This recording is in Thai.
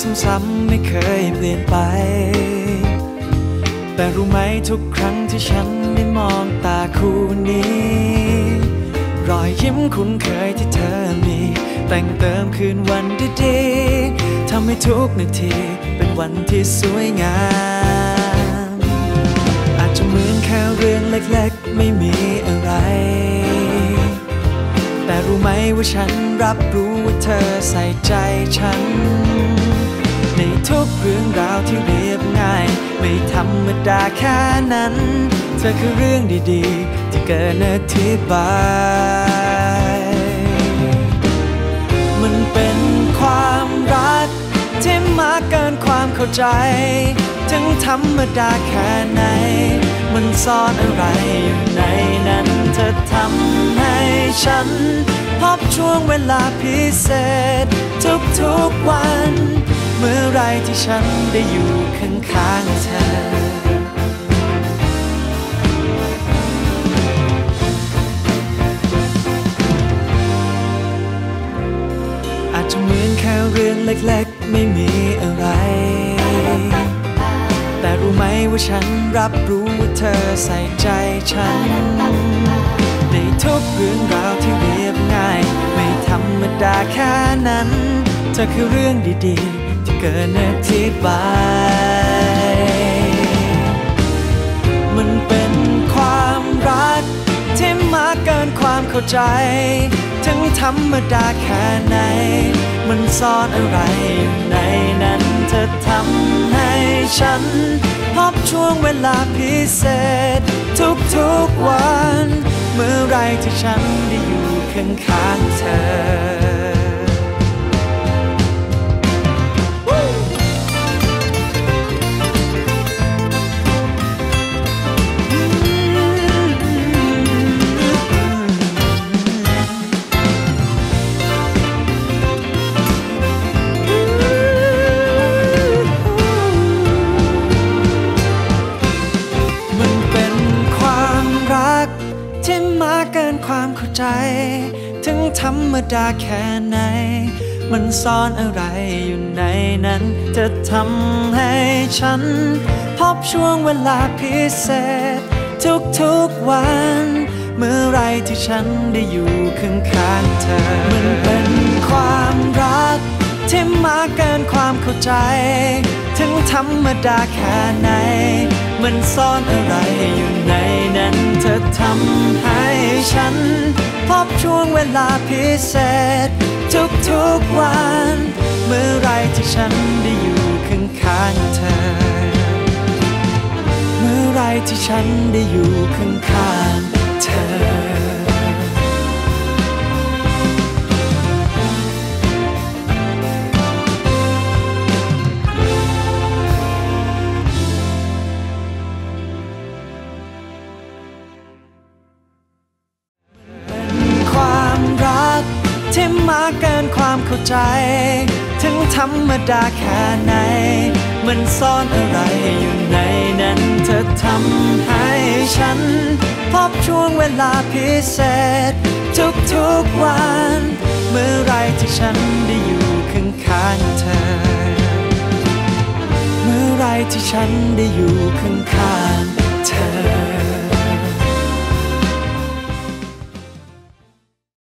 ซ้ำๆไม่เคยเปลี่ยนไป แต่รู้ไหมทุกครั้งที่ฉันได้มองตาคู่นี้ รอยยิ้มคุ้นเคยที่เธอมี แต่งเติมคืนวันดีๆทำให้ทุกนาที เป็นวันที่สวยงาม อาจจะเหมือนแค่เรื่องเล็กๆ ไม่มีอะไรแต่รู้ไหมว่าฉันรับรู้ว่าเธอใส่ใจฉันใน ทุกเรื่องราวที่เรียบง่าย ไม่ธรรมดาแค่นั้น เธอคือเรื่องดีๆ ที่เกินอธิบาย มันเป็นความรักที่มากเกินความเข้าใจ ถึงธรรมดาแค่ไหน มันซ่อนอะไรอยู่ในนั้น เธอทำให้ฉัน พบช่วงเวลาพิเศษ ทุกๆวัน มื่อไรที่ฉันได้อยู่ข้างๆเธอ อาจจะเหมือนแค่เรื่องเล็กๆ ไม่มีอะไร แต่รู้ไหมว่าฉันรับรู้ว่าเธอใส่ใจฉัน ในทุกเรื่องราวที่เรียบง่าย ไม่ธรรมดาแค่นั้น เธอคือเรื่องดีๆ กินอธิบาย มันเป็นความรัก ที่มากเกินความเข้าใจ ถึงธรรมดาแค่ไหน มันซ่อนอะไรในนั้นเธอทำให้ฉัน พบช่วงเวลาพิเศษ ทุกๆวัน เมื่อไรที่ฉันได้อยู่ข้างๆเธอ ความเข้าใจ ถึงธรรมดาแค่ไหน มันซ่อนอะไรอยู่ในนั้น จะทำให้ฉัน พบช่วงเวลาพิเศษ ทุกๆวัน เมื่อไรที่ฉันได้อยู่ข้างๆเธอ มันเป็นความรัก ที่มากเกินความเข้าใจ ถึงธรรมดาแค่ไหน มันซ่อนอะไรอยู่ในนั้นเธอทำให้ บช่วงเวลาพิเศษ ทุกๆวัน เมื่อไรที่ฉันได้อยู่ข้างๆเธอ เมื่อไรที่ฉันได้อยู่ข้างๆเธอ ที่มากเกินความเข้าใจ ถึงธรรมดาแค่ไหน มันซ่อนอะไรอยู่ในนั้น เธอทำให้ฉัน พบช่วงเวลาพิเศษ ทุกๆวัน เมื่อไรที่ฉันได้อยู่ข้างๆเธอ เมื่อไรที่ฉันได้อยู่ข้างๆเธอ